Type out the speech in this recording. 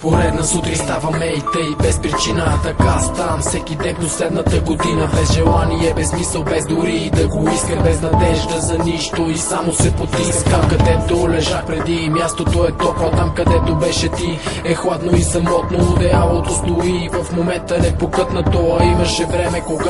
Поредна сутрин ставаме и тъй без причина. Така ставам всеки ден последната година. Без желание, без мисъл, без дори и да го искам Без надежда за нищо и само се потискам където лежах преди мястото е топло Там където беше ти. Е хладно и самотно Одеялото стои. В момента непокътнато А имаше време когато